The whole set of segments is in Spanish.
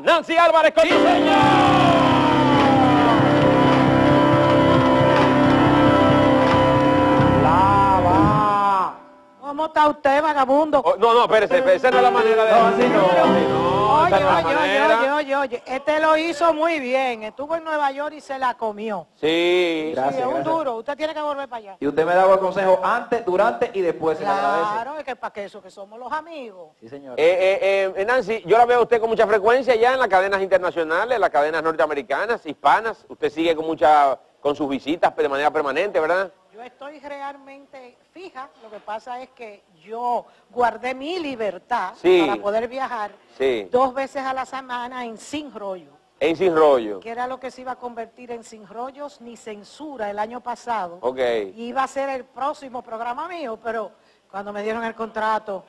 Nancy Álvarez con Lava. ¿Cómo está usted, vagabundo? Oh, no, no, espérese, espérese, esa no es la manera de... No, así no, así no. Oye, oye, oye, oye, oye, oye, este lo hizo muy bien. Estuvo en Nueva York y se la comió. Sí. Gracias, sí, es un gracias. duro. Usted tiene que volver para allá. Y usted me daba el consejo antes, durante y después. se le agradece. Claro, es que para que eso, que somos los amigos. Sí, señor. Eh, eh, eh, Nancy, yo la veo a usted con mucha frecuencia ya en las cadenas internacionales, en las cadenas norteamericanas, hispanas. Usted sigue con mucha, con sus visitas de manera permanente, ¿verdad? Yo estoy realmente fija. Lo que pasa es que yo guardé mi libertad Sí. para poder viajar Sí. dos veces a la semana en Sin Rollo. En Sin Rollo. que era lo que se iba a convertir en Sin Rollos ni Censura el año pasado. Ok. Y iba a ser el próximo programa mío, pero cuando me dieron el contrato,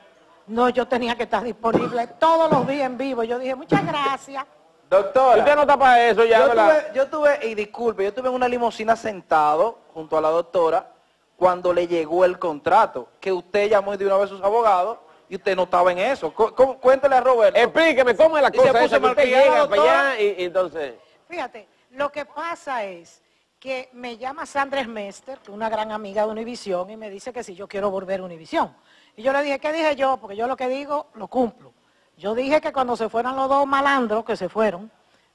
no, yo tenía que estar disponible todos los días en vivo. Yo dije, muchas gracias. Doctora. Usted no está para eso ya, yo, tuve, yo tuve, y disculpe, yo tuve en una limusina sentado junto a la doctora cuando le llegó el contrato, que usted llamó de una vez a sus abogados y usted no estaba en eso. Cu- cu- cuéntele a Roberto. Explíqueme cómo es la Y se cosa puso esa que llega para allá y, y entonces... Fíjate, lo que pasa es que me llama Sandra Mester, que es una gran amiga de Univisión, y me dice que si yo quiero volver a Univisión. Y yo le dije, ¿qué dije yo? Porque yo lo que digo, lo cumplo. Yo dije que cuando se fueran los dos malandros, que se fueron,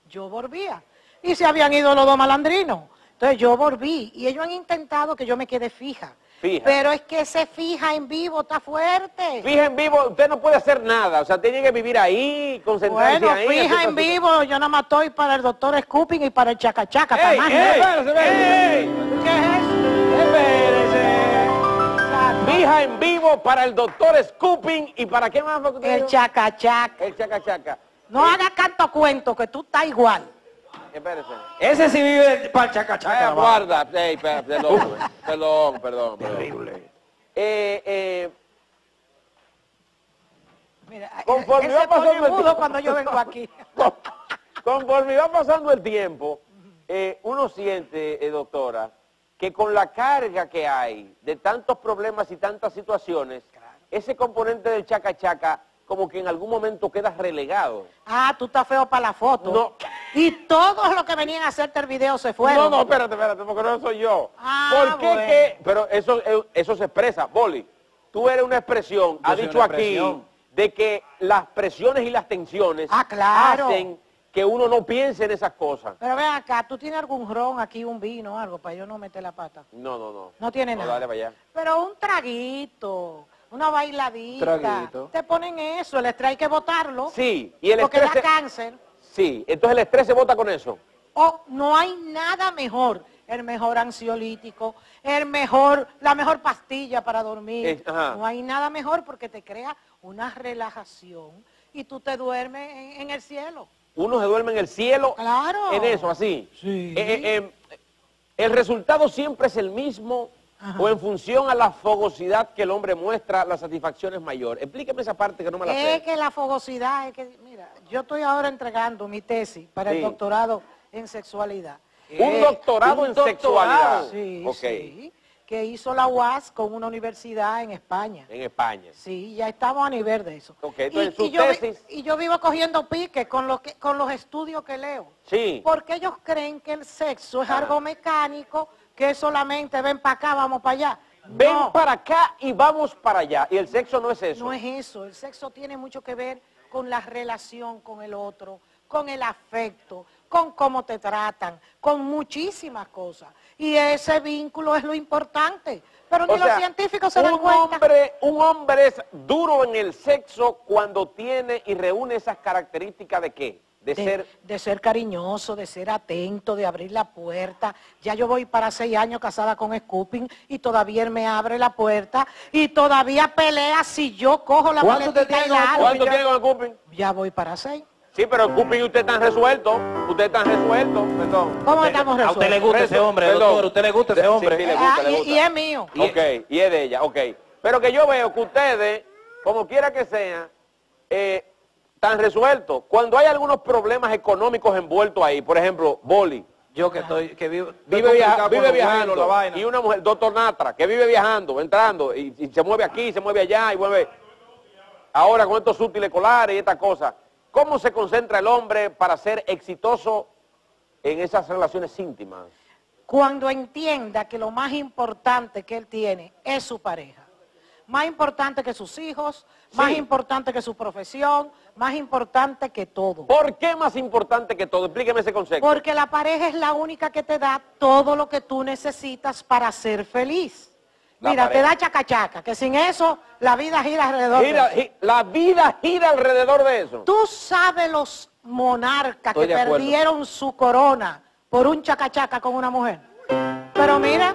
yo volvía. Y se habían ido los dos malandrinos. Entonces yo volví. Y ellos han intentado que yo me quede fija. Fija. Pero es que se fija en vivo, está fuerte. Fija en vivo, usted no puede hacer nada, o sea, tiene que vivir ahí, concentrarse Bueno, ahí. fija hacer en cosas. vivo, yo nada más estoy para el doctor Scooping y para el chacachaca. ¿Qué es eso? Fija en vivo para el doctor Scooping y para qué más fue El chacachaca. El chaca chaca. No hagas canto cuento, que tú estás igual. Espérese. Ese sí vive para chacachaca. Eh, guarda, Ey, espera, perdón, perdón, perdón, perdón. Terrible. Eh, eh, Mira, Conforme él va pasando el tiempo. cuando yo vengo aquí. con- conforme va pasando el tiempo, eh, uno siente, eh, doctora, que con la carga que hay de tantos problemas y tantas situaciones, ese componente del chaca chaca como que en algún momento queda relegado. Ah, tú estás feo para la foto. No. Y todos los que venían a hacerte el video se fueron. No, no, espérate, espérate, porque no soy yo. Ah, ¿Por qué bueno. que? Pero eso, eso se expresa, Boli. Tú eres una expresión, ha dicho aquí, expresión. de que las presiones y las tensiones Ah, claro. hacen que uno no piense en esas cosas. Pero ven acá, ¿tú tienes algún ron aquí, un vino, algo, para yo no meter la pata? No, no, no. No tiene nada. Dale para allá. Pero un traguito, una bailadita. Traguito. Te ponen eso, el estrés hay que botarlo. Sí, y el porque estrés... da se- cáncer. Sí, entonces el estrés se vota con eso. O no hay nada mejor, el mejor ansiolítico, el mejor, la mejor pastilla para dormir. Es- ajá. no hay nada mejor porque te crea una relajación y tú te duermes en, en el cielo. Uno se duerme en el cielo, Claro. en eso, así. Sí. Eh, eh, eh, el resultado siempre es el mismo Ajá. o en función a la fogosidad que el hombre muestra, la satisfacción es mayor. Explíqueme esa parte que no me la Es sé. que la fogosidad, es que, mira, yo estoy ahora entregando mi tesis para Sí. el doctorado en sexualidad. Un Eh, doctorado un en doctorado. sexualidad. Sí, Ok. sí, que hizo la UAS con una universidad en España. En España. Sí, ya estamos a nivel de eso. Entonces, y, yo, tesis- y yo vivo cogiendo pique con, lo que, con los estudios que leo. Sí. Porque ellos creen que el sexo es algo mecánico, que solamente ven para acá, vamos para allá. Ven no, para acá y vamos para allá. Y el sexo no es eso. no es eso. El sexo tiene mucho que ver con la relación con el otro, con el afecto, con cómo te tratan, con muchísimas cosas. Y ese vínculo es lo importante. Pero ni O sea, los científicos se dan un cuenta. hombre, un hombre es duro en el sexo cuando tiene y reúne esas características de qué? De, de, ser de ser cariñoso, de ser atento, de abrir la puerta. Ya yo voy para seis años casada con Scooping y todavía él me abre la puerta y todavía pelea si yo cojo la ¿Cuánto usted maletica y la. ¿Cuánto tiene con el cuping? Ya voy para seis. Sí, pero el cuping usted está resuelto. Usted está resuelto. Perdón. ¿Cómo estamos A usted le resueltos? gusta ese hombre, Perdón. doctor. A usted le gusta ese hombre. sí, le Ah, gusta, le y- gusta. y es mío. Y- Ok, y es de ella, ok. Pero que yo veo que ustedes, como quiera que sea, eh, están resueltos. Cuando hay algunos problemas económicos envueltos ahí, por ejemplo, Boli, Yo que estoy, que vivo, vive, viaja- vive viajando, la vaina. y una mujer, doctor Natra, que vive viajando, entrando, y, y se mueve aquí, se mueve allá, y mueve... Ahora con estos útiles colares y estas cosas, ¿Cómo se concentra el hombre para ser exitoso en esas relaciones íntimas? Cuando entienda que lo más importante que él tiene es su pareja. Más importante que sus hijos, más importante que su profesión, más importante que todo. ¿Por qué más importante que todo? Explíqueme ese concepto. Porque la pareja es la única que te da todo lo que tú necesitas para ser feliz. La Mira, te da chacachaca, que sin eso la vida gira alrededor. de eso. gi- la vida gira alrededor de eso. Tú sabes los monarcas Estoy que perdieron su corona por un chacachaca con una mujer. Pero mira,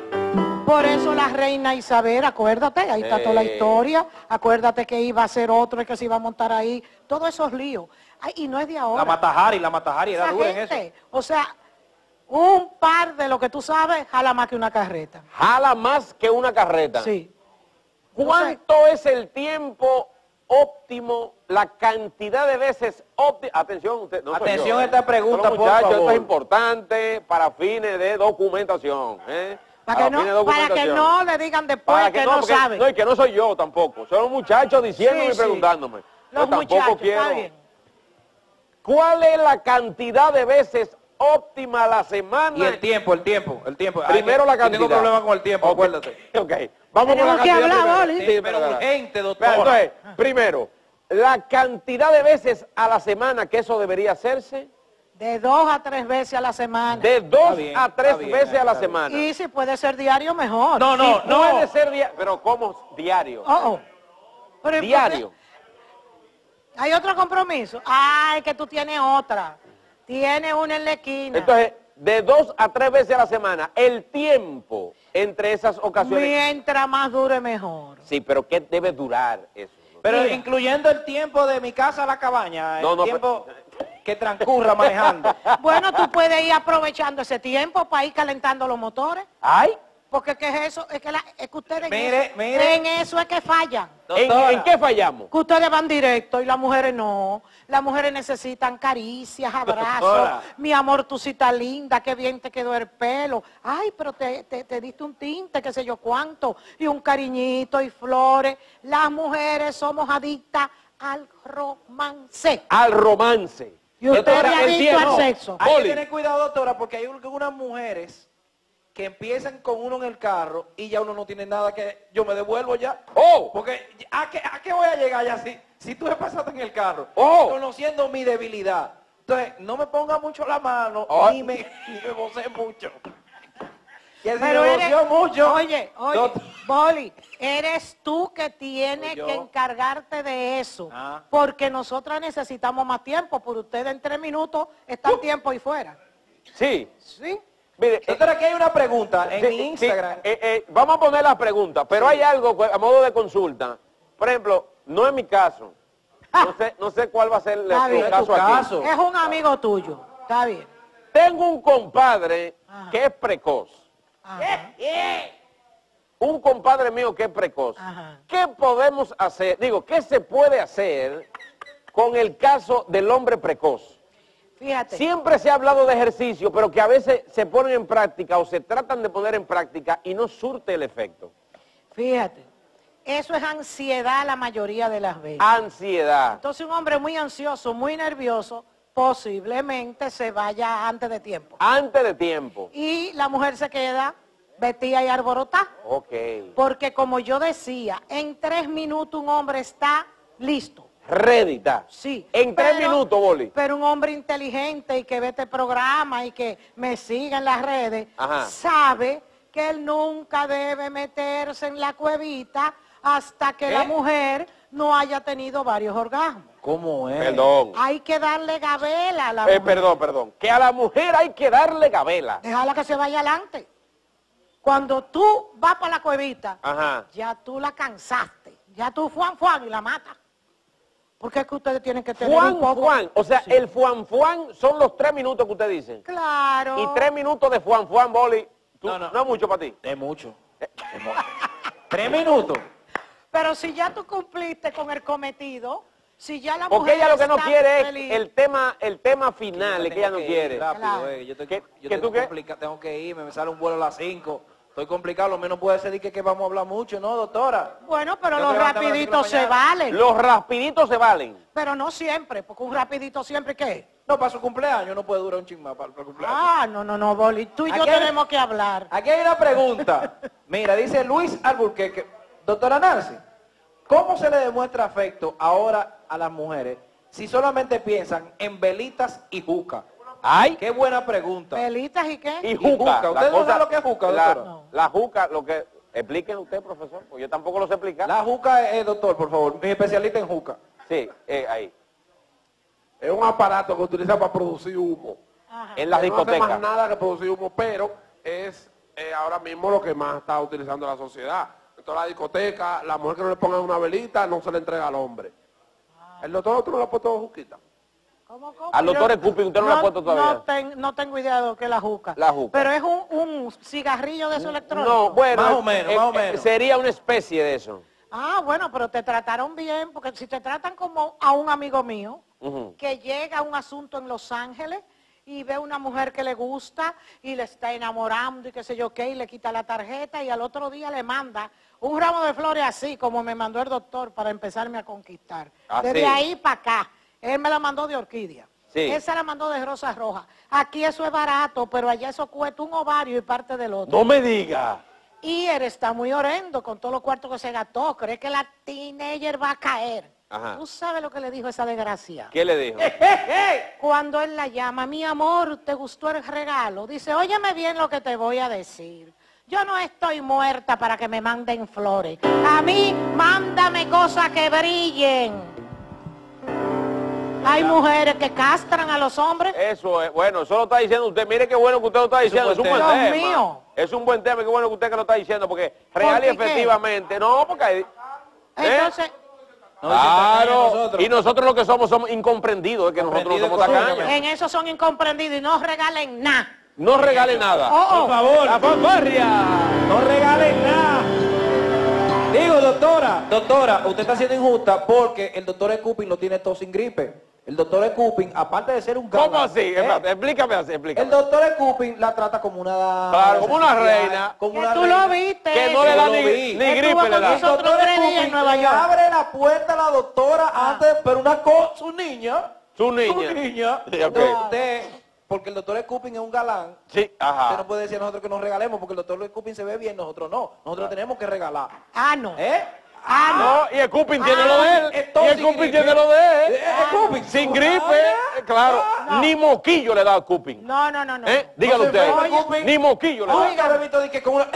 por eso la reina Isabel, acuérdate, ahí está toda la historia, acuérdate que iba a ser otro el que se iba a montar ahí, todos esos líos. Ay, y no es de ahora. La Matajari, la Matajari era dura en eso. o sea, un par de lo que tú sabes, jala más que una carreta. Jala más que una carreta. Sí. ¿Cuánto es el tiempo óptimo, la cantidad de veces óptima? Atención, usted, no Atención yo, a esta pregunta, Solo, por muchachos, favor. Esto es importante para fines de documentación. ¿eh? Para que, no, para que documentación. no le digan después Para que, no, sabe. No, y que no soy yo tampoco. Son los muchachos diciéndome Sí, y sí. preguntándome. Yo Los tampoco muchachos, quiero. está bien. ¿Cuál es la cantidad de veces óptima a la semana? Y el tiempo, el tiempo, el tiempo. Primero Ay, la cantidad. Tengo problema con el tiempo, acuérdate. Ok, vamos con la que cantidad hablar, primero. Boli. Sí, pero urgente. Entonces, primero, la cantidad de veces a la semana que eso debería hacerse, De dos a tres veces a la semana. de dos bien, a tres bien, veces a la semana. Y si puede ser diario, mejor. No, no, no. puede ser diario, pero ¿cómo diario? Oh, oh. Diario. Hay otro compromiso. Ay, que tú tienes otra. Tienes una en la esquina. Entonces, de dos a tres veces a la semana, el tiempo entre esas ocasiones. Mientras más dure, mejor. Sí, pero ¿qué debe durar eso? Pero Mira. incluyendo el tiempo de mi casa a la cabaña, No, el no, tiempo que transcurra manejando. Bueno, tú puedes ir aprovechando ese tiempo para ir calentando los motores. ¿Ay? Porque ¿qué es eso? Es que, la- es que ustedes en, Mire, eso, mire. en eso es que fallan. ¿En, qué fallamos? Que ustedes van directo y las mujeres no. Las mujeres necesitan caricias, abrazos. Doctora. Mi amor, tú sí estás linda, qué bien te quedó el pelo. Ay, pero te, te- te diste un tinte, qué sé yo cuánto. Y un cariñito y flores. Las mujeres somos adictas al romance. Al romance. Y usted Entonces, es el adicto al sexo. Hay que tener cuidado, doctora, porque hay algunas mujeres que empiezan con uno en el carro y ya uno no tiene nada que... Yo me devuelvo ya. Oh. Porque ¿a qué, a qué voy a llegar ya si, si tú me pasaste en el carro? Oh. Conociendo mi debilidad. Entonces, no me ponga mucho la mano Oh. ni me, ni me vocé mucho. Y si Pero me eres, mucho... oye, oye, Boli, eres tú que tienes que encargarte de eso, Ah. porque nosotras necesitamos más tiempo, por ustedes en tres minutos están tiempo y fuera. Sí. ¿Sí? Mire, eh, Doctora, aquí hay una pregunta en sí, mi sí, Instagram. eh, eh, vamos a poner las preguntas, pero hay algo pues, a modo de consulta. Por ejemplo, no es mi caso. No sé, no sé cuál va a ser el, caso aquí. Es un amigo tuyo, está bien. Tengo un compadre Ajá. que es precoz. Un compadre mío que es precoz. Ajá. ¿Qué podemos hacer? Digo, ¿qué se puede hacer con el caso del hombre precoz? Fíjate, Siempre se ha hablado de ejercicio, pero que a veces se ponen en práctica o se tratan de poner en práctica y no surte el efecto. fíjate, eso es ansiedad la mayoría de las veces. Ansiedad. Entonces un hombre muy ansioso, muy nervioso, posiblemente se vaya antes de tiempo. Antes de tiempo. Y la mujer se queda vestida y alborotada. Ok. Porque como yo decía, en tres minutos un hombre está listo. Rédita. Sí. En tres minutos, Boli. Pero un hombre inteligente y que ve este programa y que me siga en las redes, Ajá. sabe que él nunca debe meterse en la cuevita hasta que la ¿Qué? mujer no haya tenido varios orgasmos. ¿Cómo es? Perdón. Hay que darle gabela a la Eh, mujer. perdón, perdón. Que a la mujer hay que darle gabela. Déjala que se vaya adelante. Cuando tú vas para la cuevita, Ajá. ya tú la cansaste. Ya tú fuan fuan y la matas. Porque es que ustedes tienen que tener Juan un poco... Juan. O sea, Sí. el Juan Juan son los tres minutos que usted dice. Claro. Y tres minutos de Juan Juan, Boli. tú- No, no, no. es mucho para ti. Es mucho. Es mu- Tres minutos. Pero si ya tú cumpliste con el cometido, si ya la Porque mujer ella lo que no quiere es el tema, el tema final, Yo es que ella no tengo quiere. rápido, Claro. eh, Yo, te- ¿Qué- yo qué tengo tú qué? tengo que irme, me sale un vuelo a las 5. Estoy complicado, lo menos puede ser que, que vamos a hablar mucho, ¿no, doctora? Bueno, pero Yo los rapiditos se valen. Los rapiditos se valen. Pero no siempre, porque un rapidito siempre, ¿qué? No, para su cumpleaños no puede durar un chisme para, el cumpleaños. Ah, no, no, no, Boli. Tú y yo hay- tenemos que hablar. Aquí hay una pregunta. Mira, dice Luis Alburquerque. Doctora Nancy, ¿cómo se le demuestra afecto ahora a las mujeres si solamente piensan en velitas y juca? Ay, Qué buena pregunta. ¿Pelitas y qué? y juca. juca. la ¿Usted no cosa- sabe lo que es juca, la? No. la juca, lo que... Expliquen usted, profesor, porque yo tampoco lo sé explicar. La juca es, doctor, por favor, mi especialista en juca. Sí, eh, ahí. Es un aparato que utiliza para producir humo. Ajá. En las Que no hace discotecas. más nada que producir humo, pero es eh, ahora mismo lo que más está utilizando la sociedad. En toda la discoteca, la mujer que no le ponga una velita no se le entrega al hombre. El doctor otro no le ha puesto juquita. ¿Cómo, cómo? Al doctor Escupi, usted no le ha puesto todavía. No, ten- no tengo idea de lo que es la juca. La juca. Pero es un, un cigarrillo de eso electrónico. No, bueno, Más o menos, eh, más o eh, menos. sería una especie de eso. Ah, bueno, pero te trataron bien, porque si te tratan como a un amigo mío, que llega a un asunto en Los Ángeles y ve una mujer que le gusta y le está enamorando y qué sé yo qué, y le quita la tarjeta y al otro día le manda un ramo de flores así, como me mandó el doctor para empezarme a conquistar. Así. Desde ahí para acá. Él me la mandó de orquídea. Sí. Él se la mandó de rosa roja. Aquí eso es barato, pero allá eso cuesta un ovario y parte del otro. No me diga. Y él está muy horrendo con todos los cuartos que se gastó. Cree que la teenager va a caer. Ajá. ¿Tú sabes lo que le dijo esa desgracia? ¿Qué le dijo? Cuando él la llama, mi amor, ¿te gustó el regalo? Dice, óyeme bien lo que te voy a decir. Yo no estoy muerta para que me manden flores. A mí, mándame cosas que brillen. Hay mujeres que castran a los hombres. Eso es, bueno, eso lo está diciendo usted. Mire qué bueno que usted lo está diciendo. Es un buen Dios tema. mío. Es un buen tema, qué bueno que usted que lo está diciendo, porque real y qué? efectivamente, no, porque hay- Entonces, si está claro, nosotros. y nosotros lo que somos somos incomprendidos, es que nosotros no somos tacaños. en eso son incomprendidos y no regalen nada. No regale nada. Oh, oh. favor. La fanfarria. No regalen nada. Digo, doctora, doctora, usted está siendo injusta porque el doctor Escupin lo tiene todo sin gripe. El doctor Escupin, aparte de ser un gran... ¿Cómo así? ¿eh? Explícame así, El explícame. doctor Escupin la trata como una. Claro, como una reina. Como Que una tú reina. lo viste. Que no le da ni, ni gripe, le con da. El doctor Nueva le York. abre la puerta a la doctora antes, pero una cosa, su niña. Su niña. Su niña. Sí, ok. Entonces, usted, porque el doctor Escupin es un galán, Sí, Usted no ajá. puede decir a nosotros que nos regalemos porque el doctor Cupin se ve bien, nosotros no. Nosotros tenemos que regalar. Ah, no. ¿Eh? Ah, No, y el Cupin tiene lo de él. Y el sin Cupin gripe. tiene lo de él. Cupin. Sin gripe, eh, claro. No. Ni moquillo le da al Cupin. no. No, no, no. ¿Eh? Dígalo usted. Cupin. Ni moquillo le da. Oiga, bebito, di que con una...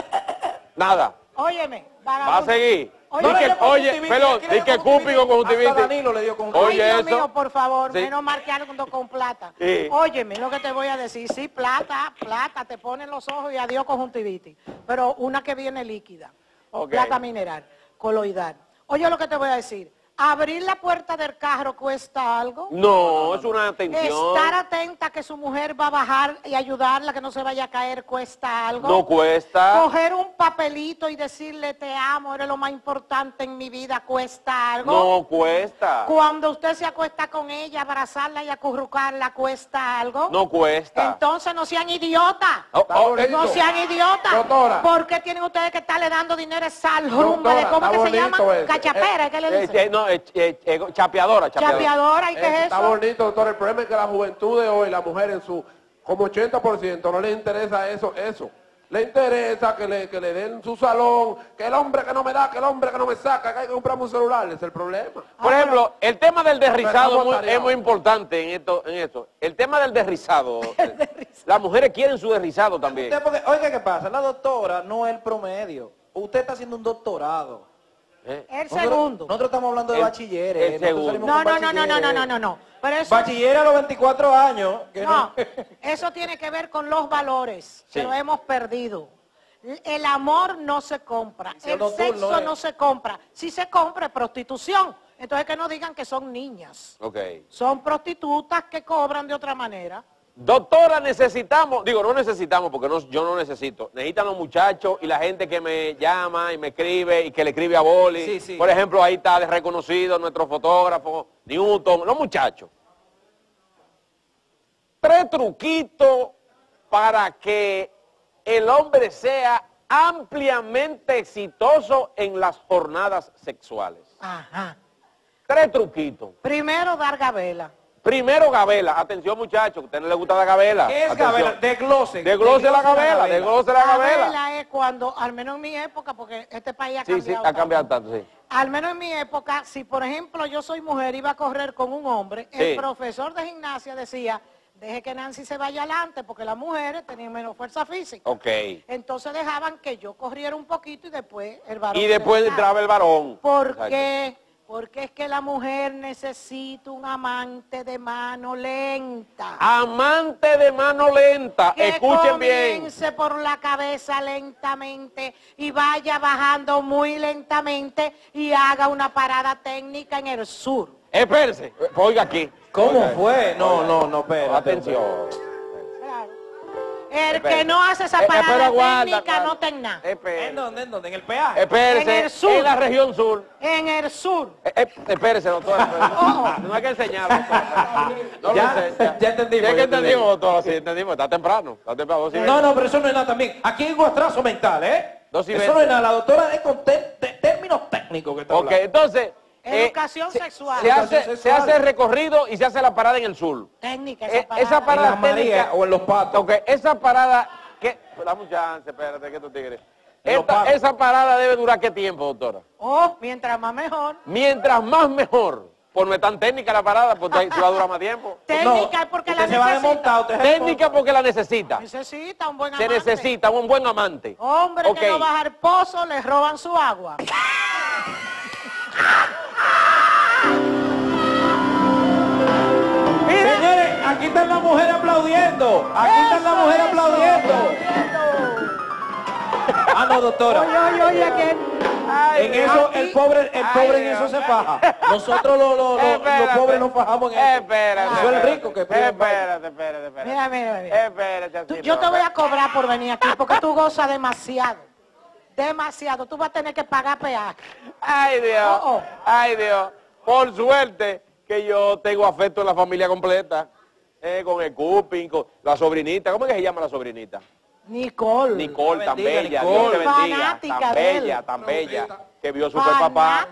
Nada. Óyeme, Va a seguir. Oye, que- oye, perdón, di que Cupin con conjuntivitis. Danilo le dio conjuntivitis. Oye, Dios eso. mío, por favor, Sí. menos mal que algo con plata. Sí. Óyeme, lo que te voy a decir, sí, plata, plata, te ponen los ojos y adiós conjuntivitis. Pero una que viene líquida, Ok. plata mineral, coloidal. Oye lo que te voy a decir, abrir la puerta del carro cuesta algo. No, es una atención. Estar atenta que su mujer va a bajar y ayudarla que no se vaya a caer cuesta algo. No cuesta. Coger un papelito y decirle te amo, eres lo más importante en mi vida, cuesta algo. No cuesta. Cuando usted se acuesta con ella, abrazarla y acurrucarla, cuesta algo. No cuesta. Entonces no sean idiotas. Oh, oh, bonito. No sean idiotas. Doctora. ¿Por qué tienen ustedes que estarle dando dinero a esa rumba de cómo que se llama? eso. Cachapera, ¿qué le eh, dicen? eh, no, eh, eh, eh, chapeadora, chapeadora. Chapeadora, ¿y qué es Está eso? bonito, doctor. El problema es que la juventud de hoy, la mujer en su como 80%, no le interesa eso, eso. Le interesa que le, que le den su salón, que el hombre que no me da, que el hombre que no me saca, que hay que comprarme un celular, es el problema. Por ejemplo, el tema del derrizado es muy, Estamos es muy importante en esto, en esto. El tema del derrizado. eh, Las mujeres quieren su derrizado también. Usted porque- oiga, ¿qué pasa? La doctora no es el promedio. Usted está haciendo un doctorado. ¿Eh? El Nosotros- segundo. Nosotros estamos hablando de El- bachilleres. el nosotros segundo. salimos No, no, no, no, no, no, no, no, no. Pero eso, Bachiller a los 24 años. que no, eso tiene que ver con los valores Sí. que lo hemos perdido. El amor no se compra, el sexo eh. no se compra. Si se compra es prostitución. Entonces que no digan que son niñas. Ok. Son prostitutas que cobran de otra manera. Doctora, necesitamos, digo, no necesitamos porque no, yo no necesito. Necesitan los muchachos y la gente que me llama y me escribe y que le escribe a Boli. Sí, sí. Por ejemplo, ahí está reconocido nuestro fotógrafo, Newton, los muchachos. Tres truquitos para que el hombre sea ampliamente exitoso en las jornadas sexuales. Ajá. Tres truquitos. Primero, dar gabela. Primero, gabela. Atención, muchachos, que a usted no le gusta la gabela. ¿Qué es Atención. Gabela? Desglose. Desglose la gabela, desglose la gabela. Gabela es cuando, al menos en mi época, porque este país ha Sí, cambiado. sí, ha cambiado tanto, sí. Al menos en mi época, si por ejemplo yo soy mujer y iba a correr con un hombre, Sí. el profesor de gimnasia decía, deje que Nancy se vaya adelante porque las mujeres tenían menos fuerza física. Ok. Entonces dejaban que yo corriera un poquito y después el varón. Y después entraba el varón. ¿Por Exacto. Porque es que la mujer necesita un amante de mano lenta. Amante de mano lenta, que escuchen bien. comience por la cabeza lentamente y vaya bajando muy lentamente y haga una parada técnica en el sur. Espérese, oiga aquí. ¿Cómo Oiga. fue? No, no, no, espérate. Atención. El que no hace esa Eh, eh, parada pero aguarda, técnica aguarda. no tenga nada. Espere- ¿En dónde? ¿En dónde? ¿En el peaje? Espérese, En el sur. en la región sur. En el sur. Eh, eh, espérese, doctor. No hay que enseñar, doctor. No Ya, enseña. ya entendimos, Ya que ya entendimos, entendimos. doctor, sí, entendimos. Está temprano, está temprano. sí, No, no, pero eso no es nada también. Aquí hay un atraso mental, ¿eh? Dos y eso veinte. no es nada. La doctora es con te- te- términos técnicos que está Ok, hablando. entonces... eh, Educación se- sexual. Se hace, Educación se sexual. hace el recorrido y se hace la parada en el sur. Técnica Eh, esa parada. esa En parada Marías técnica- o en los patos. Ok, esa parada... ¿qué? Dame un chance, espérate, que tú tigres. En Esta- esa parada debe durar qué tiempo, doctora? Oh, mientras más mejor. Mientras más mejor. Por no es tan técnica la parada, pues ahí se va a durar más tiempo. Técnica porque usted la se va a necesita. desmontar, usted se Técnica porque la necesita. Necesita un buen Se amante. necesita un buen amante. Hombre Ok. que no baja al pozo, le roban su agua. Aquí están las mujeres aplaudiendo. Aquí están las mujeres Eso, aplaudiendo. eso. Ah, no, doctora. Oye, oye, oye, que... En eso, el pobre, el Ay, pobre en eso se faja. Nosotros los, los, Espérate. pobres nos fajamos en eso. Espérate. Eso es el rico que pide. Espérate, espérate, espérate. Mira, mira, mira. Espérate. Tú- yo te voy a cobrar por venir aquí porque tú gozas demasiado. Demasiado. Tú vas a tener que pagar peaje. Ay, Dios. Oh, oh. Ay, Dios. Por suerte que yo tengo afecto en la familia completa. Eh, con el cuping, con la sobrinita. ¿Cómo es que se llama la sobrinita? Nicole. Nicole, tan bendiga, bella, Nicole. Dios te bendiga, tan bella, tan bella, que vio super papá,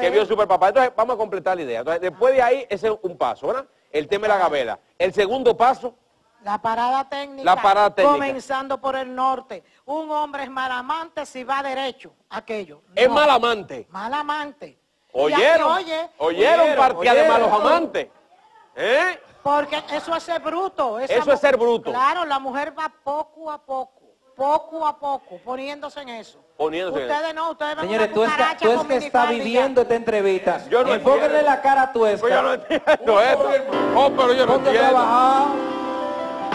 que vio super papá. Entonces, vamos a completar la idea. Entonces, después de ahí, ese es un paso, ¿verdad? El tema de la gabela. El segundo paso, La parada técnica. La parada técnica. Comenzando por el norte. Un hombre es mal amante si va derecho. Aquello. es mal amante. Mal amante. ¿Oyeron? oye, ¿Oyeron, oyeron, partida de oyeron. malos amantes? ¿Eh? Porque eso es ser bruto. esa Eso es ser bruto. Claro, la mujer va poco a poco, poco a poco, poniéndose en eso. Poniéndose en ustedes no, ustedes ven Señores, tú, es que, cucaracha tú es que está viviendo esta entrevista. Yo no Enfóquenle la cara a tu Pues yo no entiendo eso. Oh, pero yo no Ponte entiendo. trabajar.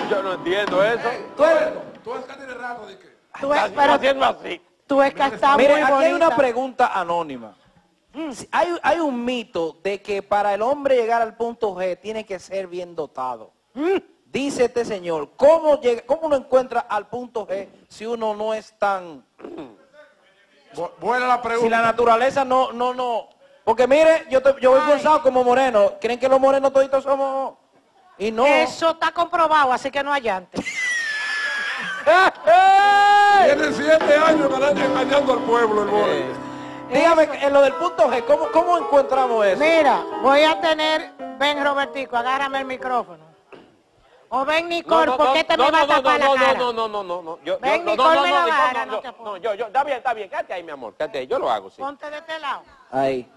Yo no entiendo eso. Tú eres- Tú es que tienes rato de que... Tú es, pero haciendo así. tú es que está Mire, muy aquí hay una pregunta anónima. Si Hay, hay un mito de que para el hombre llegar al punto G tiene que ser bien dotado. Dice este señor, ¿cómo, llega, ¿cómo uno encuentra al punto G si uno no es tan... Bu- Buena la Si pregunta. la naturaleza no, no, no... Porque mire, yo, te- yo voy pensado como moreno. ¿Creen que los morenos toditos somos...? Y no. Eso está comprobado, así que no hay antes. Tiene siete años engañando al pueblo, el more. Dígame, en lo del punto G, ¿cómo, cómo encontramos eso? Mira, voy a tener, ven Robertico, agárrame el micrófono. O ven Nicole, porque este me va a tapar no, la cara. no, no, no, no, no, yo, Ven, yo, no, Nicole, no, me no, la vara, no, no yo- te no, yo, yo, está bien, está bien, quédate ahí, mi amor, quédate ahí, yo lo hago, sí. Ponte de este lado. Ahí.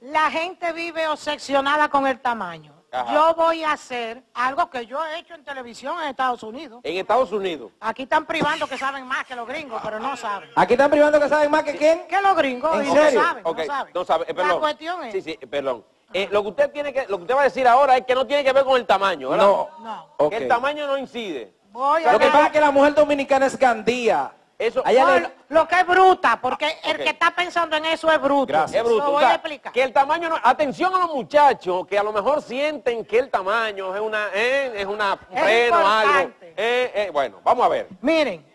La gente vive obsesionada con el tamaño. Ajá. Yo voy a hacer algo que yo he hecho en televisión en Estados Unidos. En Estados Unidos, Aquí están privando que saben más que los gringos, pero no saben. Aquí están privando que saben más que quién. Que los gringos ¿En y serio? no saben, no saben. no eh, perdón. La cuestión es, Sí, sí, perdón. Eh, lo que usted tiene que, lo que usted va a decir ahora es que no tiene que ver con el tamaño, ¿verdad? No. no, Ok. Que el tamaño no incide. voy a Lo que pasa es que la mujer dominicana es gandía. Eso Allá No, le- lo, que es bruta, porque el Ok. que está pensando en eso es bruto. Gracias. es bruto. Lo o voy sea, a explicar. que el tamaño no, atención a los muchachos que a lo mejor sienten que el tamaño es una, eh, es una un Es freno, algo. Eh, eh, bueno, vamos a ver. Miren,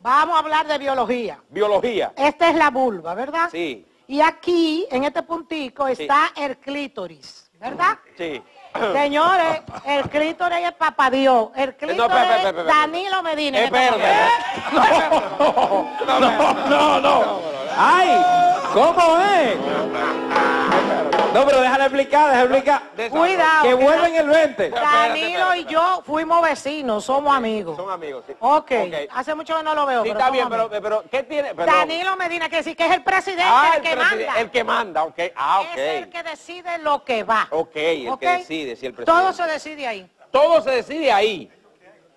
vamos a hablar de biología. Biología. Esta es la vulva, ¿verdad? Sí. Y aquí, en este puntico, está el clítoris, ¿verdad? Sí. Señores, el clítoris es papá Dios. El clítoris espera, es espera, espera. Danilo Medina. Espérate. No, no. ¡Ay! ¿Cómo es? No, pero déjale explicar, déjale explicar. Cuidado. Que vuelven el 20. Danilo y yo fuimos vecinos, somos amigos. Son amigos, sí. Ok, hace mucho que no lo veo. Sí, está bien, pero, pero ¿qué tiene? Danilo Medina, que sí que es el presidente, Ah, el que manda. El que manda, ok. Ah, ok. Es el que decide lo que va. Ok, el que decide, si el presidente. Todo se decide ahí. Todo se decide ahí.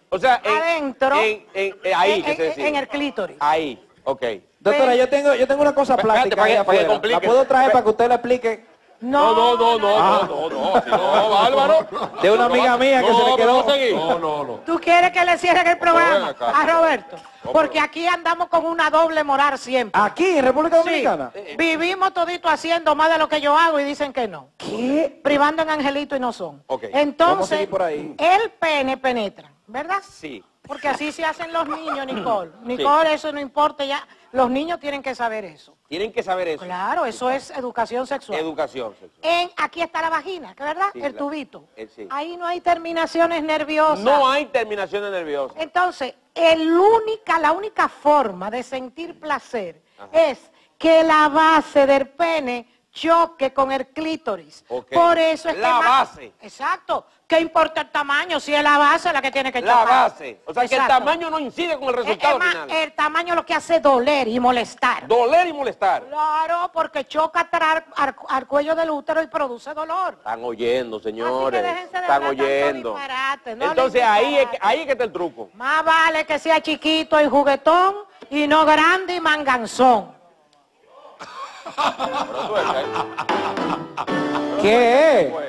O sea, en, Adentro. en- en- eh, ahí en, que se en- decide. en el clítoris. Ahí, ok. Doctora, yo tengo, yo tengo una cosa Espérate, plástica para ahí que- para que afuera. complique. La puedo traer para que usted le explique No, no, no, no, Ah. no, no, no, si no, Bárbaro. de una amiga mía que se le No, quedó. No, no, no. ¿Tú quieres que le cierren el programa ven acá. a Roberto? No, Porque aquí andamos con una doble moral siempre. Aquí, en República Sí, Dominicana. vivimos todito haciendo más de lo que yo hago y dicen que no. ¿Qué? Privando en Angelito y no son. Ok. Vamos a Entonces, seguir por ahí. el pene penetra, ¿verdad? Sí. Porque así se hacen los niños, Nicole. Nicole, eso no importa ya. Los niños tienen que saber eso. Tienen que saber eso. Claro, eso es educación sexual. Educación sexual. En, aquí está la vagina, ¿que ¿verdad? Sí, el la- tubito. eh, sí. Ahí no hay terminaciones nerviosas. No hay terminaciones nerviosas. Entonces, el única, la única forma de sentir placer es que la base del pene choque con el clítoris. Por eso es que La más- base. Exacto. ¿Qué importa el tamaño? Si es la base la que tiene que La chocar. base. O sea que el tamaño no incide con el Es- resultado es final. el tamaño lo que hace doler y molestar. Doler y molestar. Claro, porque choca tra- al, al cuello del útero y produce dolor. Están oyendo, señores. déjense de Están oyendo. no Entonces ahí es, que, ahí es que está el truco. Más vale que sea chiquito y juguetón y no grande y manganzón. Pero tú ves. ¿Qué? Pues.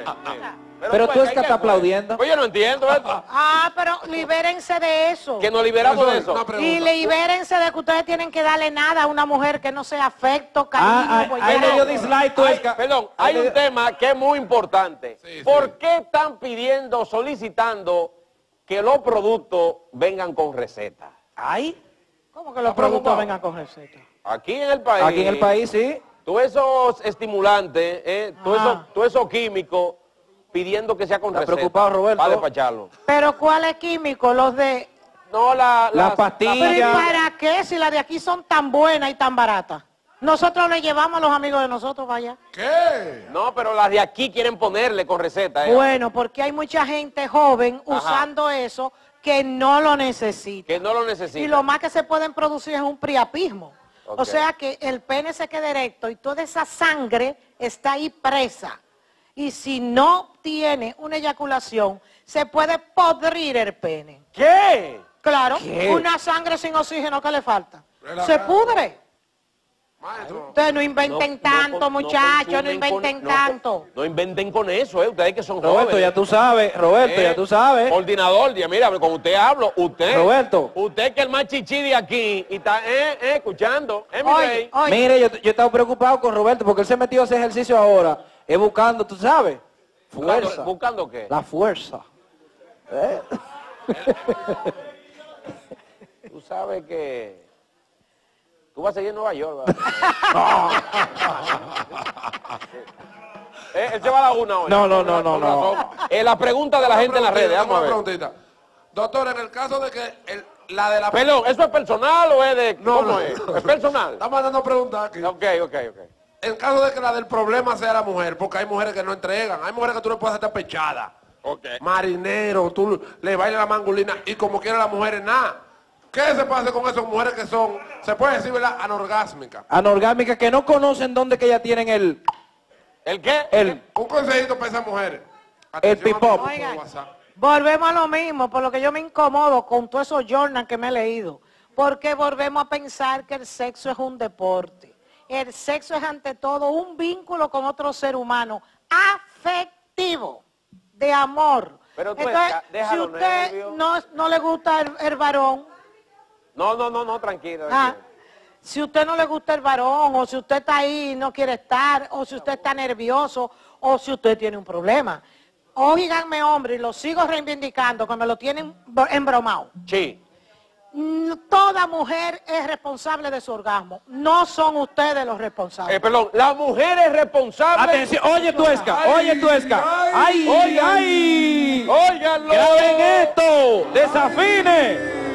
Pero pues, tú es ¿qué que estás aplaudiendo. Pues yo no entiendo esto. Ah, pero libérense de eso. Que nos liberamos Eso de es eso. Y libérense de que ustedes tienen que darle nada a una mujer que no sea afecto, cariño, Ah, ah, ahí le dio bollero. dislike Hay- perdón, hay un tema que es muy importante. Sí, sí. ¿Por qué están pidiendo, solicitando que los productos vengan con receta? Ay, ¿Cómo que los productos vengan con receta? Aquí en el país. aquí en el país sí. Todos esos estimulantes, eh, todo, eso, todo eso químicos pidiendo que sea con ¿Está receta. preocupado, Roberto? Para despacharlo. Pero ¿cuáles químicos? Los de... No, la, Las las- pastillas. ¿Pero y para qué si las de aquí son tan buenas y tan baratas? Nosotros le llevamos a los amigos de nosotros para allá. ¿Qué? No, pero las de aquí quieren ponerle con receta. eh. Bueno, porque hay mucha gente joven Ajá. usando eso que no lo necesita. Que no lo necesitan. Y lo más que se pueden producir es un priapismo. O sea que el pene se quede erecto y toda esa sangre está ahí presa. Y si no tiene una eyaculación, se puede podrir el pene. ¿Qué? Claro, ¿Qué? una sangre sin oxígeno que le falta. Se pudre. Maestro. Ustedes no inventen tanto, muchachos, no, inventen con- tanto. No, inventen con eso, eh. Ustedes que son Roberto, jóvenes. ya tú sabes, Roberto, Eh, ya tú sabes. Coordinador, ya mira, con usted hablo, usted. Roberto. Usted que es el más chichi de aquí y está, eh, eh, escuchando. Eh, mi Oye, rey. oye, Mire, yo, yo estaba preocupado con Roberto porque él se metió a hacer ejercicio ahora, es buscando, tú sabes, Buscando- fuerza. ¿Buscando qué? La fuerza. Tú sabes que tú vas a seguir en Nueva York, ¿verdad? Eh, él se va a la una hoy. No, no, no, no, no. Eh, la pregunta de la gente en las redes, vamos a ver. preguntita. Doctor, en el caso de que el- la de la... Perdón, ¿eso es personal o es de... No, ¿Cómo no. es? ¿Es personal? Estamos mandando preguntas aquí. Ok, ok, ok. En caso de que la del problema sea la mujer, porque hay mujeres que no entregan, hay mujeres que tú le puedes hacer pechada. Ok. Marinero, tú le bailas la mangulina y como quiera la mujer nada. ¿Qué se pasa con esas mujeres que son, se puede decir, ¿verdad? Anorgásmicas? Anorgámicas que no conocen dónde que ya tienen el, ¿El qué? el, Un consejito para esas mujeres. Atención mi pipop. volvemos a lo mismo, por lo que yo me incomodo con todos esos journals que me he leído, porque volvemos a pensar que el sexo es un deporte. El sexo es ante todo un vínculo con otro ser humano afectivo, de amor. Pero tú, Entonces, deja si usted no, no le gusta el, el varón, No, no, no, no, tranquilo. Ah, si usted no le gusta el varón, o si usted está ahí y no quiere estar, o si usted está nervioso, o si usted tiene un problema. Óiganme, hombre, y lo sigo reivindicando, que me lo tienen bro- embromado. Sí. mm, toda mujer es responsable de su orgasmo. No son ustedes los responsables. Eh, perdón, la mujer es responsable. Atención, oye Tuesca, oye Tuesca. ¡Ay, ay, ay! Óiganlo. ¡Graben esto! ¡Desafine!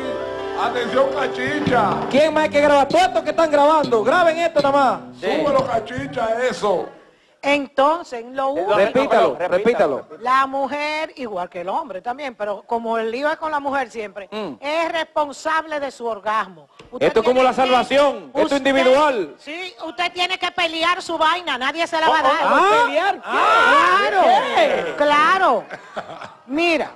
Atención, cachicha. ¿Quién más hay que grabar? Todos estos que están grabando, graben esto nada más. Sí. Súbelo, cachicha, eso. Entonces, lo único, Repítalo, repítalo. la mujer, igual que el hombre también, pero como el lío es con la mujer siempre, Mm. es responsable de su orgasmo. Usted Esto es como la salvación, esto usted- individual. Sí, usted tiene que pelear su vaina, nadie se la va a Oh, dar. oh, oh, pelear, Claro, ¿qué? claro. Mira,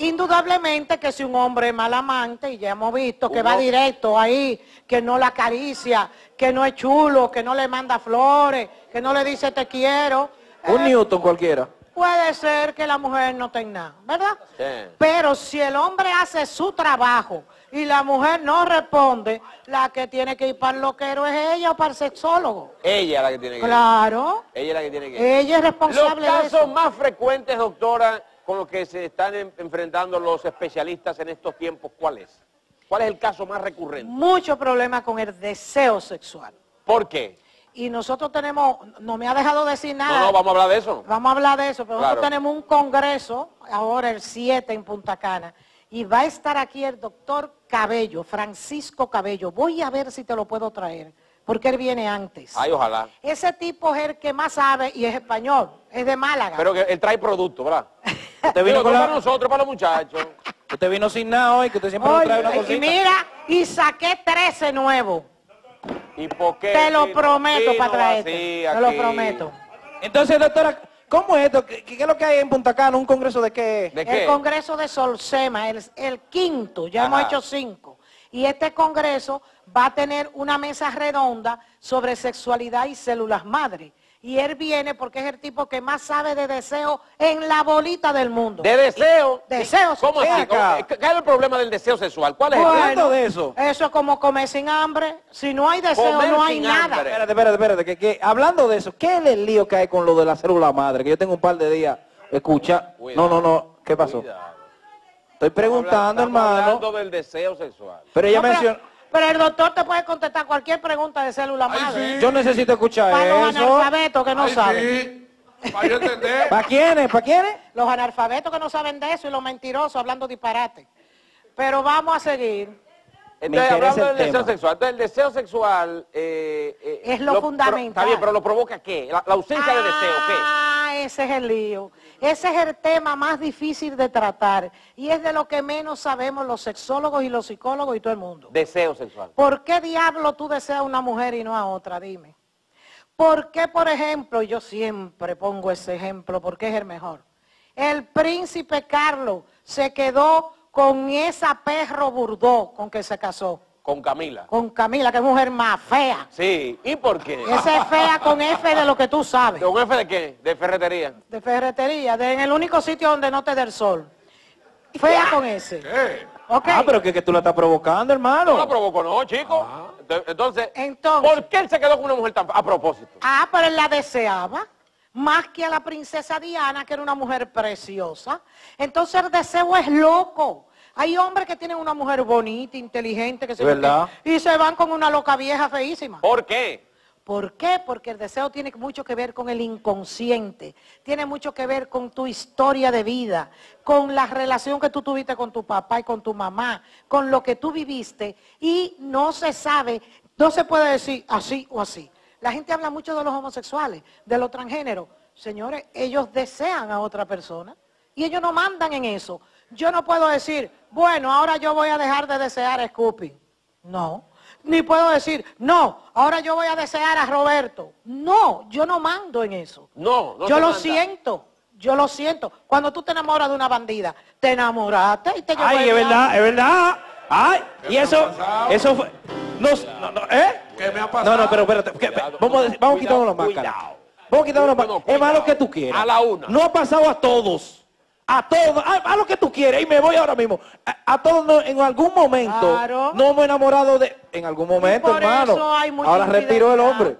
indudablemente que si un hombre es mal amante, y ya hemos visto que va directo ahí, que no la acaricia, que no es chulo, que no le manda flores, que no le dice te quiero, Un eh, Newton cualquiera. puede ser que la mujer no tenga nada, ¿verdad? Sí. Pero si el hombre hace su trabajo y la mujer no responde, la que tiene que ir para el loquero es ella o para el sexólogo. Ella es la que tiene que ir. Claro, Ella es la que tiene que ir. ella es Los responsable de casos eso. más frecuentes, doctora, con los que se están en- enfrentando los especialistas en estos tiempos, ¿cuál es? ¿Cuál es el caso más recurrente? Mucho problema con el deseo sexual. ¿Por qué? Y nosotros tenemos, no me ha dejado decir nada. No, no, vamos a hablar de eso. Vamos a hablar de eso, pero Claro. nosotros tenemos un congreso, ahora el 7 en Punta Cana, y va a estar aquí el doctor Cabello, Francisco Cabello. Voy a ver si te lo puedo traer, porque él viene antes. Ay, ojalá. Ese tipo es el que más sabe y es español, es de Málaga. Pero que él trae producto, ¿verdad? Usted vino con la- para nosotros, para los muchachos. Usted vino sin nada hoy, que usted siempre nos trae una y cosita. mira, y saqué 13 nuevos. ¿Y por qué? Te lo prometo para traerte. Te lo prometo. Entonces, doctora, ¿cómo es esto? ¿Qué, qué es lo que hay en Punta Cana? ¿Un congreso de qué? ¿De qué? El Congreso de Solsema, el, el quinto, ya Ajá. hemos hecho cinco. Y este Congreso va a tener una mesa redonda sobre sexualidad y células madre. Y él viene porque es el tipo que más sabe de deseo en la bolita del mundo. De deseo. Deseo ¿Cómo sexual. así? ¿Cómo- acá. ¿Qué es el problema del deseo sexual? ¿Cuál es el Hablando de eso. Eso es como comer sin hambre. Si no hay deseo, Comer no hay nada. hambre. Espérate, espérate, espérate. Que, que, hablando de eso, ¿qué es el lío que hay con lo de la célula madre? Que yo tengo un par de días. Escucha. Cuidado. No, no, no. ¿Qué pasó? Cuidado. Estoy preguntando, Estamos hermano. hablando del deseo sexual. Pero ella No, mencionó. Pero el doctor te puede contestar cualquier pregunta de célula Ay, madre. sí. Yo necesito escuchar Para los eso. analfabetos que no Ay, saben. sí. Para yo entender. ¿Para quiénes? ¿Para quiénes? Los analfabetos que no saben de eso y los mentirosos hablando disparate. Pero vamos a seguir. Entonces, interesa hablando el del deseo sexual. Entonces, el deseo sexual... eh, eh, Es lo fundamental. está bien, pero lo provoca qué? La, la ausencia de deseo, ¿qué? Ah, ese es el lío. Ese es el tema más difícil de tratar y es de lo que menos sabemos los sexólogos y los psicólogos y todo el mundo. Deseo sexual. ¿Por qué diablo tú deseas a una mujer y no a otra? Dime. ¿Por qué, por ejemplo, yo siempre pongo ese ejemplo porque es el mejor? El príncipe Carlos se quedó con esa perro burdó con que se casó, Con Camila. con Camila, que es mujer más fea. Sí. ¿Y por qué? Esa es fea con F de lo que tú sabes. ¿De un F de qué? De ferretería. De ferretería, de, en el único sitio donde no te dé el sol. Fea con ese. ¿Qué? ¿Ok? Ah, pero que, que tú la estás provocando, hermano. No la provocó, no, chico. Entonces, Entonces, Entonces- ¿por qué él se quedó con una mujer tan... A propósito. Ah, pero él la deseaba. Más que a la princesa Diana, que era una mujer preciosa. Entonces el deseo es loco. Hay hombres que tienen una mujer bonita, inteligente, que se ¿Verdad? y se van con una loca vieja feísima. ¿Por qué? ¿Por qué? Porque el deseo tiene mucho que ver con el inconsciente, tiene mucho que ver con tu historia de vida, con la relación que tú tuviste con tu papá y con tu mamá, con lo que tú viviste y no se sabe, no se puede decir así o así. La gente habla mucho de los homosexuales, de los transgéneros. Señores, ellos desean a otra persona y ellos no mandan en eso. Yo no puedo decir, bueno, ahora yo voy a dejar de desear a Scoopy. No. Ni puedo decir, no, ahora yo voy a desear a Roberto. No, yo no mando en eso. No, no yo lo manda. siento, yo lo siento. Cuando tú te enamoras de una bandida, te enamoraste y te llevó Ay, es verdad, es verdad. Ay, y eso, eso fue. No, no, no, ¿eh? ¿Qué me ha pasado? No, no, pero espérate. que- Cuidado, vamos a, decir- vamos a quitarnos la máscara. cuidado. Vamos a quitarnos la Bueno, máscara. Es más lo que tú quieras. A la una. No ha pasado a todos. A todos. Haz lo que tú quieras y me voy ahora mismo. A, a todos no- en algún momento Claro. no hemos enamorado de. En algún momento, hermano. ahora respiró el hombre.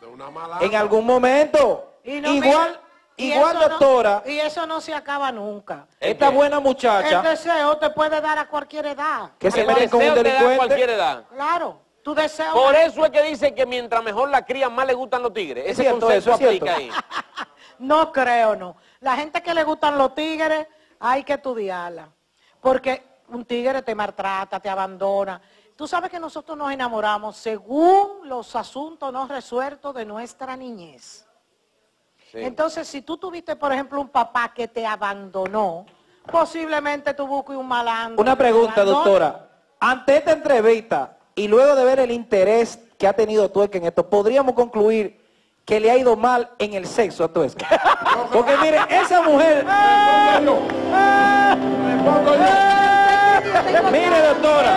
De una mala. En algún momento. Y no igual, Igual, eso no- doctora, y eso no se acaba nunca. esta qué? buena El muchacha deseo te puede dar a cualquier edad. que se El mete con un deseo te da a delincuente. cualquier edad. Claro, tu deseo... Por eso es que dicen que mientras mejor la crían, más le gustan los tigres. Es Ese cierto concepto eso, es aplica cierto. ahí. No creo, no. La gente que le gustan los tigres, hay que estudiarla. Porque un tigre te maltrata, te abandona. Tú sabes que nosotros nos enamoramos según los asuntos no resueltos de nuestra niñez. Sí. Entonces, si tú tuviste, por ejemplo, un papá que te abandonó, posiblemente tú busques un malandro. Una pregunta, doctora. Ante esta entrevista y luego de ver el interés que ha tenido Tuerca en esto, ¿podríamos concluir que le ha ido mal en el sexo a Tuerca? Porque mire, esa mujer... Mire, doctora.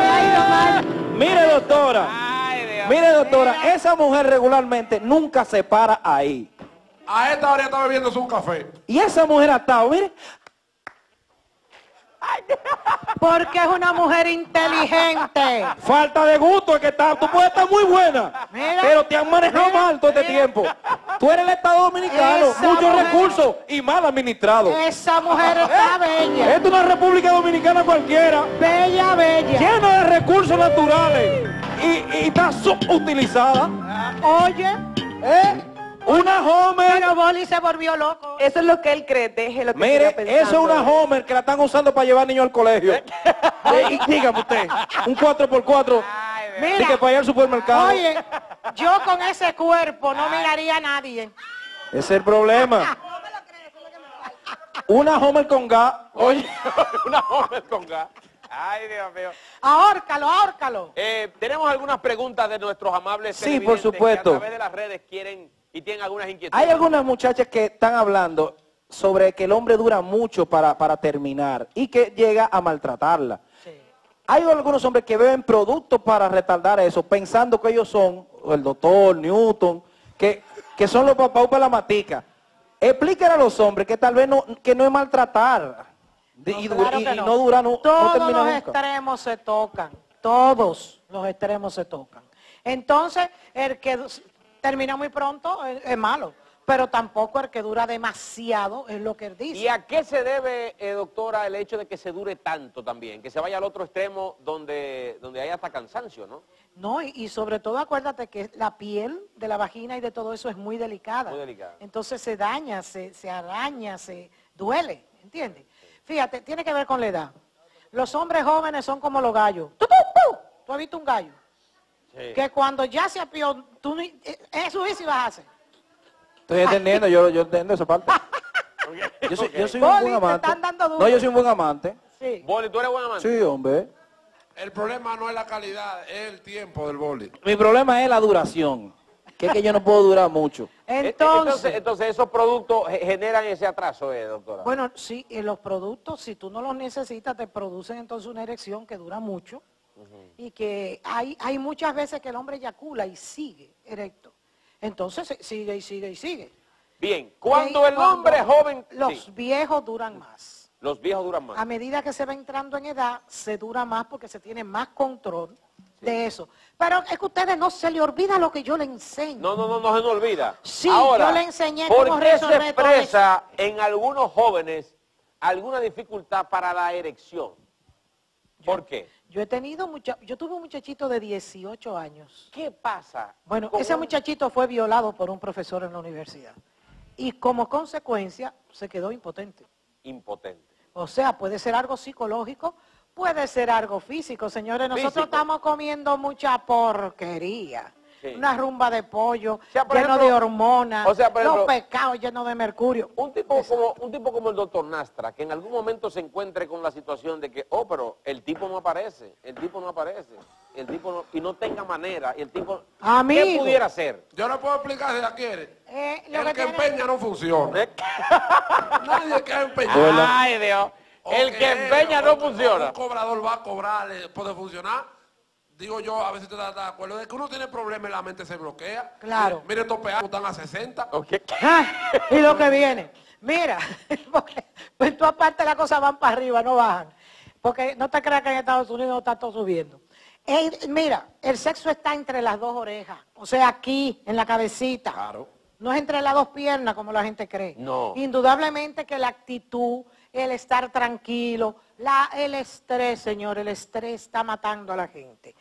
Mire, doctora. Mire, doctora, esa mujer regularmente nunca se para ahí. A esta hora está bebiéndose un café. Y esa mujer ha estado, mire, Porque es una mujer inteligente. falta de gusto es que está. Tú puedes estar muy buena, Mira. pero te han manejado Mira. mal todo este tiempo. Tú eres el Estado Dominicano, Esa muchos mujer. recursos y mal administrado. Esa mujer está bella. Esta es una República Dominicana cualquiera, Bella, bella. llena de recursos naturales y, y está subutilizada. Oye, ¿eh? Una Homer. pero Boli se volvió loco. Eso es lo que él cree, deje lo que Mire, pensando. eso es una Homer que la están usando para llevar niños al colegio. Eh, y dígame usted, un 4x4 Mira. que para ir al supermercado. Oye, yo con ese cuerpo no miraría a nadie. Ese es el problema. Una Homer con gas. Oye, una Homer con gas. Ay, Dios mío. Ahórcalo, ahórcalo. Eh, tenemos algunas preguntas de nuestros amables Sí, por supuesto. que a través de las redes quieren y tienen algunas inquietudes. Hay algunas muchachas que están hablando sobre que el hombre dura mucho para, para terminar y que llega a maltratarla. Hay algunos hombres que beben productos para retardar eso, pensando que ellos son el doctor Newton, que, que son los papás para la matica. Explíquenle a los hombres que tal vez no, que no es maltratar. Y, Claro y- y no dura, no, no Todos los nunca. extremos se tocan. Todos los extremos se tocan. Entonces, el que termina muy pronto es, es malo. Pero tampoco el que dura demasiado es lo que él dice. ¿Y a qué se debe, eh, doctora, el hecho de que se dure tanto también? Que se vaya al otro extremo donde, donde hay hasta cansancio, ¿no? No, y, y sobre todo acuérdate que la piel de la vagina y de todo eso es muy delicada. Muy delicada. Entonces se daña, se, se araña, se duele, ¿entiendes? Fíjate, tiene que ver con la edad. Los hombres jóvenes son como los gallos. ¡Tu, tu, pu! ¿Tú has visto un gallo? Sí. Que cuando ya se apió, tú ni- eh, eso es y vas a hacer. Estoy entendiendo, yo, yo entiendo esa parte. Yo soy, yo soy un buen te amante. No, yo soy un buen amante. Sí. Boli, ¿tú eres buen amante? Sí, hombre. El problema no es la calidad, es el tiempo del boli. Mi problema es la duración. Que es que yo no puedo durar mucho. Eh, Entonces, entonces, esos productos ge- generan ese atraso, eh, doctora. bueno, sí, y los productos, si tú no los necesitas, te producen entonces una erección que dura mucho y que hay, hay muchas veces que el hombre eyacula y sigue erecto. Entonces sigue y sigue y sigue. Bien, cuando Y el hombre joven... Los sí, viejos duran más. los viejos duran más. A medida que se va entrando en edad, se dura más porque se tiene más control de eso. Pero es que a ustedes no se le olvida lo que yo le enseño. No, no, no, no se nos olvida. Sí, Ahora, yo le enseñé ¿por cómo qué se expresa en algunos jóvenes alguna dificultad para la erección? ¿Por qué? Yo he tenido mucha, yo tuve un muchachito de 18 años. ¿Qué pasa? Bueno, ese muchachito fue violado por un profesor en la universidad. Y como consecuencia se quedó impotente. Impotente. O sea, puede ser algo psicológico, puede ser algo físico. Señores, nosotros Físico. estamos comiendo mucha porquería. Sí. Una rumba de pollo, sea, lleno ejemplo, de hormonas, o sea, los ejemplo, pescados llenos de mercurio. Un tipo, como, un tipo como el doctor Nastra, que en algún momento se encuentre con la situación de que, oh, pero el tipo no aparece, el tipo no aparece, el tipo no, y no tenga manera, y el tipo, ¿qué Amigo. pudiera hacer? Yo le puedo explicar si la quiere. Eh, lo El que empeña no funciona. ¿Eh? Nadie que empeña. Ay, Dios, el que empeña no funciona. Un cobrador va a cobrar, eh, puede funcionar. Digo yo, a veces te das de acuerdo de que uno tiene problemas y la mente se bloquea. Claro. Mire, estos peajes están a 60. Ok. Ah, y lo que viene. Mira, porque en todas partes las cosas van para arriba, no bajan. Porque no te creas que en Estados Unidos está todo subiendo. Eh, mira, el sexo está entre las dos orejas. O sea, aquí, en la cabecita. Claro. No es entre las dos piernas como la gente cree. No. Indudablemente que la actitud, el estar tranquilo, la, el estrés, señor, el estrés está matando a la gente.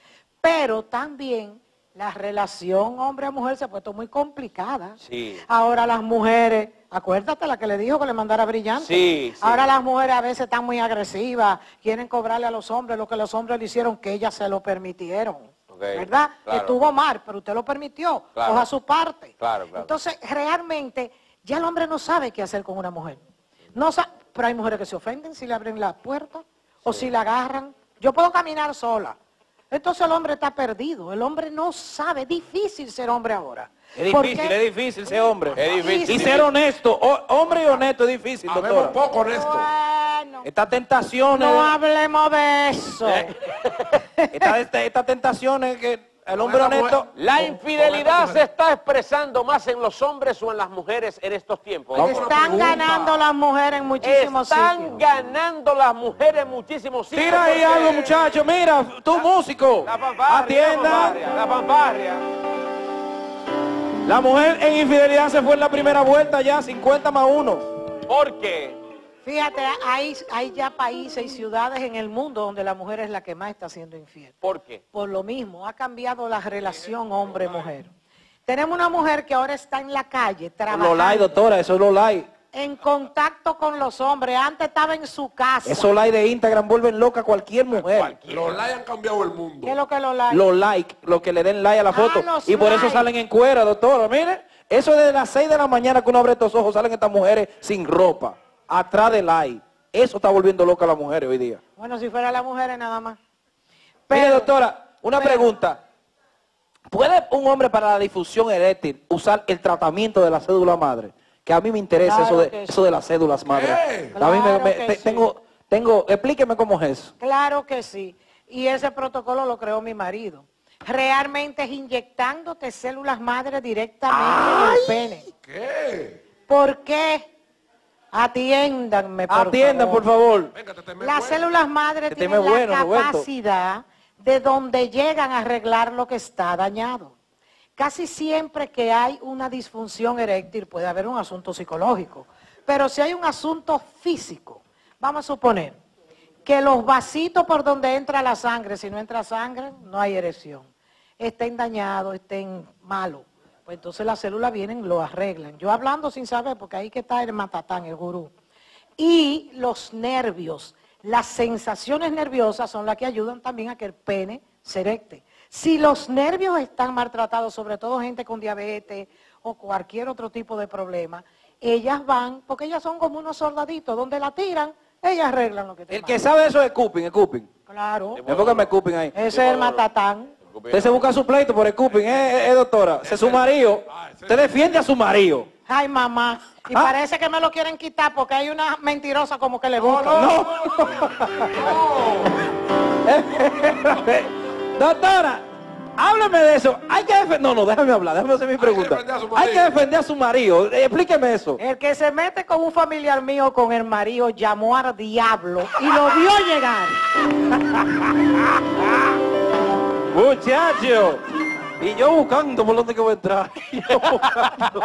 Pero también la relación hombre a mujer se ha puesto muy complicada. Sí. Ahora las mujeres, acuérdate la que le dijo que le mandara brillante. Sí, sí. Ahora las mujeres a veces están muy agresivas, quieren cobrarle a los hombres lo que los hombres le hicieron, que ellas se lo permitieron. ¿Verdad? claro. Estuvo mal, pero usted lo permitió. Claro. Coja su parte. Claro, claro. Entonces, realmente, ya el hombre no sabe qué hacer con una mujer. No pero hay mujeres que se ofenden si le abren la puerta o si la agarran. Yo puedo caminar sola. Entonces el hombre está perdido. El hombre no sabe. Es difícil ser hombre ahora. Es ¿Por difícil, es difícil ser hombre. Es difícil. Y ser honesto, o- hombre y honesto es difícil, doctora. poco honesto. Bueno, Estas tentaciones, no hablemos de eso. Eh. estas esta- estas tentaciones que el hombre honesto... La infidelidad se está expresando más en los hombres o en las mujeres en estos tiempos. Están ganando las mujeres en muchísimos Están sitios. ganando las mujeres muchísimos sitios. Tira ahí porque- algo, muchacho. Mira, tú músico. La fanfarria, la Atienda. la fanfarria. La mujer en infidelidad se fue en la primera vuelta ya, 50 más 1. ¿Por qué? Fíjate, hay, hay ya países y ciudades en el mundo donde la mujer es la que más está siendo infiel. ¿Por qué? Por lo mismo, ha cambiado la relación hombre-mujer. Tenemos una mujer que ahora está en la calle Lo trabajando like, doctora, eso es lo like. en contacto con los hombres. Antes estaba en su casa. Esos like de Instagram vuelven loca a cualquier mujer. Los likes han cambiado el mundo. ¿Qué es lo que lo like? Los like, los que le den like a la Ah, foto. los y por eso like. salen en cuera, doctora. Mire, eso es de las 6 de la mañana que uno abre estos ojos, salen estas mujeres sin ropa, atrás de like. Eso está volviendo loca a las mujeres hoy día. Bueno, si fuera la mujer nada más. Mire, Pero- doctora, una pero- pregunta. ¿Puede un hombre para la difusión eréctil usar el tratamiento de la cédula madre? Que a mí me interesa Claro eso, de, eso de las cédulas madre. A mí me- Claro me- que te- sí. tengo, tengo, explíqueme cómo es eso. Claro que sí. Y ese protocolo lo creó mi marido. Realmente es inyectándote células madre directamente en el pene. ¿Qué? ¿Por qué? Atiéndanme, por Atiendan, favor. por favor. Venga, te teme Las bueno. células madre tienen bueno, la Roberto. capacidad de donde llegan a arreglar lo que está dañado. Casi siempre que hay una disfunción eréctil puede haber un asunto psicológico, pero si hay un asunto físico, vamos a suponer que los vasitos por donde entra la sangre, si no entra sangre, no hay erección, estén dañados, estén malos, pues entonces las células vienen, lo arreglan. Yo hablando sin saber, porque ahí que está el matatán, el gurú. Y los nervios, las sensaciones nerviosas son las que ayudan también a que el pene se erecte. Si los nervios están maltratados, sobre todo gente con diabetes o cualquier otro tipo de problema, ellas van, porque ellas son como unos soldaditos, donde la tiran, ellas arreglan lo que te El que sabe eso es Cuping, es Cuping. Claro, Enfócame Cuping ahí. ese es el matatán. Usted se busca su pleito por el Cuping, eh, eh, eh, doctora. Es su marido. Usted defiende a su marido. Ay, mamá. Y Ah. parece que me lo quieren quitar porque hay una mentirosa como que le gusta. No. Doctora, háblame de eso. Hay que defender. No, no, déjame hablar, déjame hacer mi pregunta. defender a su Hay que marido. defender a su marido. Explíqueme eso. El que se mete con un familiar mío, con el marido, llamó al diablo y lo vio llegar. Muchacho. Y yo buscando por dónde que voy a entrar. Yo buscando.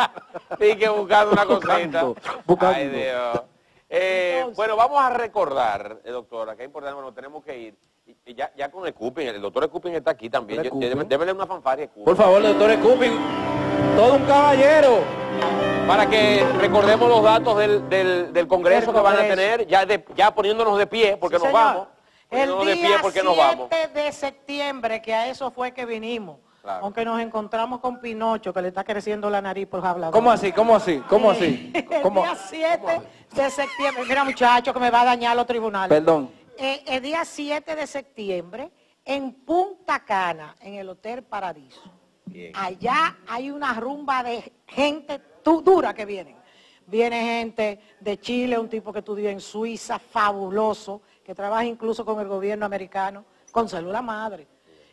Que buscar una cosita. Buscando, buscando. Ay, Dios. Eh, bueno, vamos a recordar, eh, doctora, que es importante, bueno, tenemos que ir. Y- y ya, ya con el el doctor Cuping está aquí también. Yo-. Débele una fanfarria a Cuping. Por favor, doctor Cuping. Todo un caballero. Para que recordemos los datos del, del, del Congreso que van a tener, ya, de- ya poniéndonos de pie, porque Sí, nos señor. vamos. El Poniéndonos de día pie porque nos vamos. 7 de septiembre, que a eso fue que vinimos. Claro. Aunque nos encontramos con Pinocho, que le está creciendo la nariz por hablar. ¿Cómo así? ¿Cómo así? ¿Cómo así? El día 7 de septiembre. Mira, muchacho, que me va a dañar los tribunales. Perdón. Eh, el día 7 de septiembre, en Punta Cana, en el Hotel Paradiso. Allá hay una rumba de gente dura que vienen. Viene gente de Chile, un tipo que estudió en Suiza, fabuloso, que trabaja incluso con el gobierno americano, con célula madre.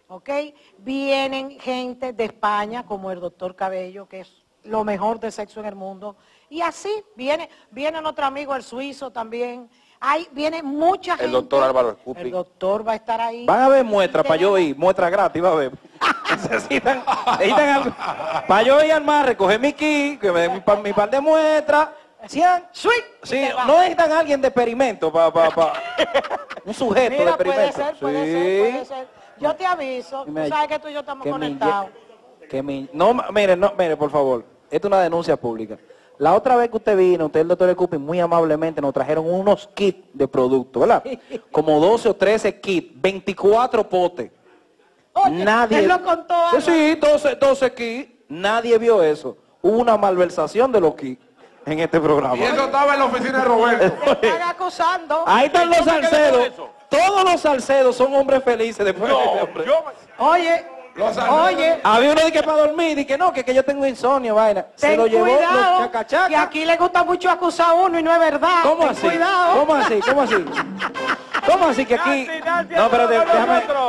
¿Ok? Vienen gente de España, como el doctor Cabello, que es lo mejor de sexo en el mundo. Y así viene, viene otro amigo, el suizo también. Hay, viene mucha gente. doctor Álvaro Escupi. El doctor va a estar ahí. Van a ver muestras para yo ir, muestras gratis, va a ver. necesitan, necesitan algo. Para yo ir al mar, recoger mi kit, que me den mi, mi par de muestras. Sean, Sweet. sí, no necesitan alguien de experimento para un sujeto de Mira, puede experimento. ser, puede Sí. ser, puede ser. Yo te aviso, tú sabes que tú y yo estamos conectados. inye- que me- no, mire, no, mire, por favor. Esto es una denuncia pública. La otra vez que usted vino, usted el doctor Escupi, muy amablemente nos trajeron unos kits de producto, ¿verdad? Como 12 o 13 kits, 24 potes. Oye, Nadie. él lo contó Ana. Sí, 12, 12 kits. Nadie vio eso. Hubo una malversación de los kits en este programa. Y eso estaba en la oficina de Roberto. Están acusando. Ahí están los salcedos. Todos los salcedos son hombres felices después de este hombre. Yo Oye, Los oye, Había uno de que para dormir, y que no, que, que yo tengo insomnio, vaina. Se ten lo llevó cuidado, los que aquí le gusta mucho acusar a uno y no es verdad. ¿Cómo Ten así? cuidado. ¿Cómo así? ¿Cómo así? ¿Cómo así que aquí? No, pero no, no, déjame, nosotros.